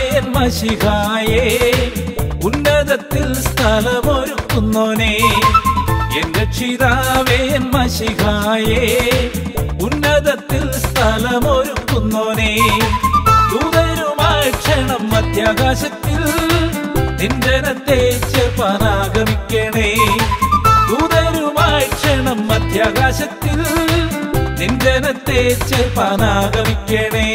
രക്ഷിതാവേ മഷിഹായേ ഉന്നതത്തിൽ സ്ഥലമൊരുക്കുന്നോനെ എൻ രക്ഷിതാവേ മഷിഹായേ ഉന്നതത്തിൽ സ്ഥലമൊരുക്കുന്നോനെ ദൂതരുമായി ക്ഷണം മധ്യാകാശത്തിൽ നിന്ദനത്തെ ചെറുപ്പാനാഗമിക്കണേ. ദൂതരുമായി ക്ഷണം മധ്യാകാശത്തിൽ നിന്ദനത്തെ ചെറുപ്പാനാഗമിക്കണേ.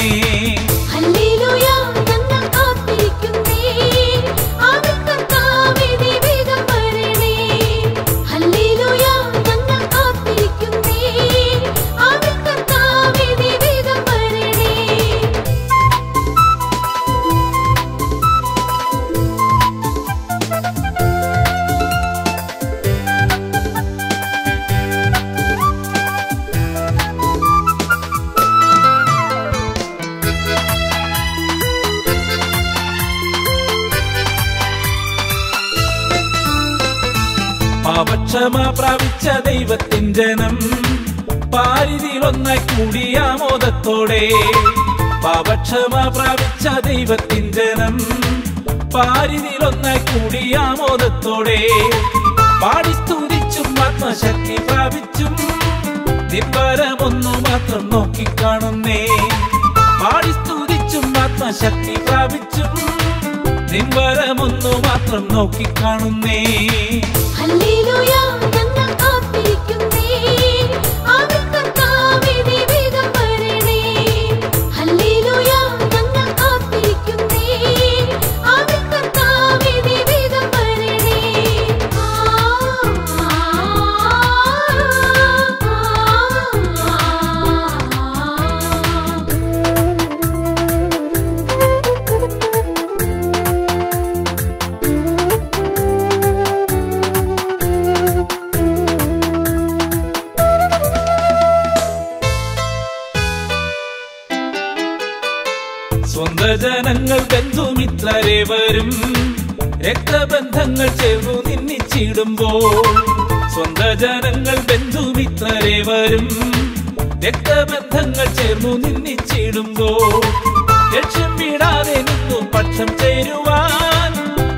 പാപക്ഷമ പ്രാപിച്ച ദൈവത്തിൻ ജനം. പാരിതിലൊന്നായി കൂടിയ മോദത്തോടെ പാപക്ഷമ പ്രാപിച്ച ദൈവത്തിൻ ജനം. പാരിതിലൊന്നായി കൂടിയ മോദത്തോടെ പാടി സ്തുതിച്ചും ആത്മശക്തി പ്രാപിച്ചും നിമ്പരമൊന്നു മാത്രം നോക്കിക്കാണുന്നേ. പാടി സ്തുതിച്ചും ആത്മശക്തി പ്രാപിച്ചും നിമ്പരമൊന്നു മാത്രം നോക്കിക്കാണുന്നേ. ഹല്ലേലൂയ വരും. രക്തബന്ധങ്ങൾ ചേർന്നു നിന്നിച്ചിടുമ്പോൾ സ്വന്ത ജനങ്ങൾ ബന്ധുമിത്രരെ വരും. രക്തബന്ധങ്ങൾ ചേർന്നു നിന്നിച്ചിടുമ്പോൾ ലക്ഷ്യം വിടാതെ നിന്നു പക്ഷം ചേരുവാൻ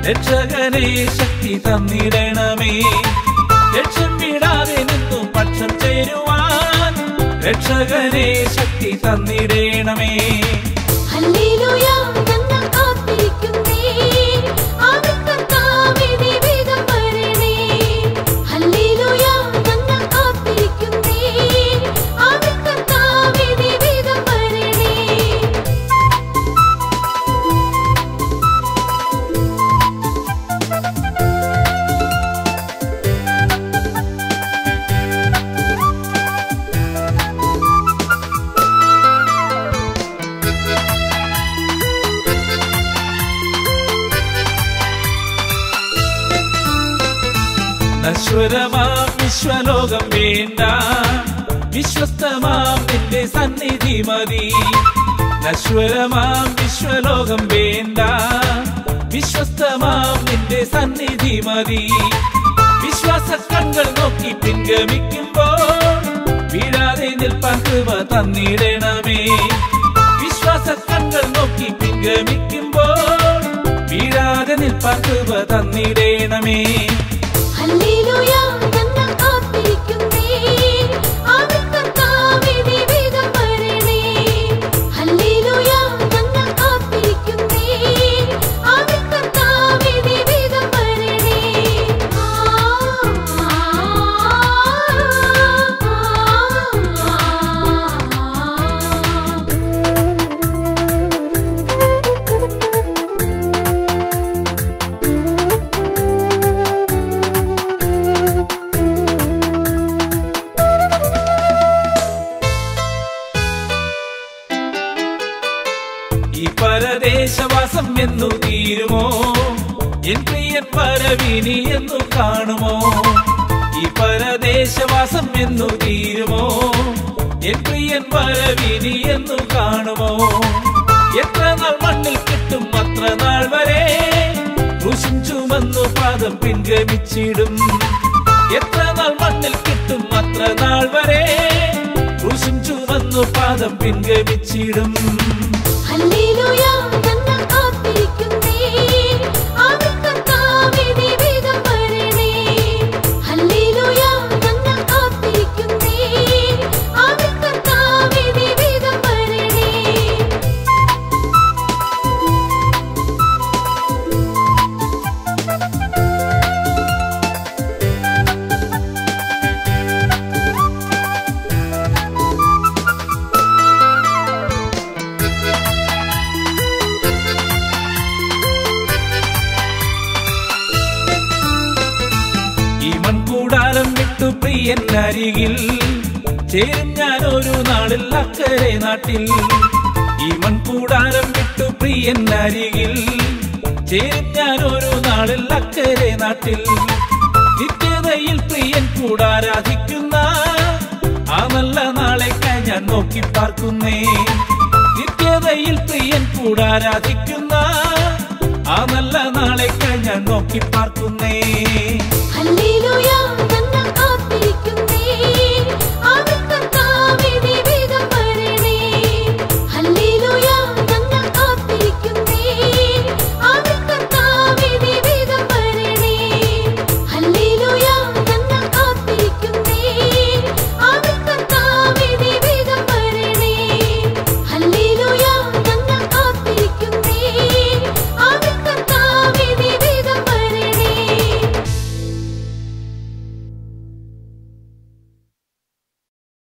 രക്ഷകനെ ശക്തി തന്നിടണമേ. ലക്ഷ്യം വിടാതെ നിന്നു പക്ഷം ചേരുവാൻ രക്ഷകനെ ശക്തി തന്നിടണമേ. ഹല്ലേലൂയ നശ്വരമാം വിശ്വലോകം വേണ്ട. വിശ്വസ്തമാം നിന്റെ സന്നിധി മതി. നശ്വരമാം വിശ്വലോകം വേണ്ട. വിശ്വസ്തമാം നിന്റെ സന്നിധി മതി. വിശ്വാസ കണ്ണുകൾ നോക്കി പിൻഗമിക്കുമ്പോൾ വീഴാതെ നിൽപ്പാൻ കൃപ തന്നിടണമേ. വിശ്വാസ കണ്ണുകൾ നോക്കി പിൻഗമിക്കുമ്പോൾ വീഴാതെ നിൽപ്പാൻ കൃപ തന്നിടണമേ. എന്നു തീരുമോ? എൻ പ്രിയൻ പരവിനി എന്നു കാണുമോ? ഈ പരദേശവാസം എന്നു തീരുമോ? എൻ പ്രിയൻ പരവിനി എന്നു കാണുമോ? എത്ര നാൾ മണ്ണിൽ കിട്ടും അത്ര നാൾ വരെ ക്രൂശും ചുമന്നു പാദം പിൻഗമിച്ചിടും. എത്ര നാൾ മണ്ണിൽ കിട്ടും അത്ര നാൾ വരെ ക്രൂശും ചുമന്നു പാദം പിൻഗമിച്ചിടും. ഹല്ലേലൂയ അരികിൽ ചേരും ഞാൻ ഒരു നാളിൽ അക്കരെ നാട്ടിൽ. ഈ മൺകൂടാരം വിട്ടു പ്രിയൻ അരികിൽ ചേരും ഞാൻ ഒരു നാളിൽ അക്കരെ നാട്ടിൽ. നിത്യതയിൽ പ്രിയൻ കൂടാരാധിക്കുന്ന ആ നല്ല നാളേക്കായി ഞാൻ നോക്കി പാർക്കുന്നേ. നിത്യതയിൽ പ്രിയൻ കൂടാരാധിക്കുന്ന ആ നല്ല നാളേക്കായി ഞാൻ നോക്കി പാർക്കുന്നേ. ഹല്ലേലൂയ.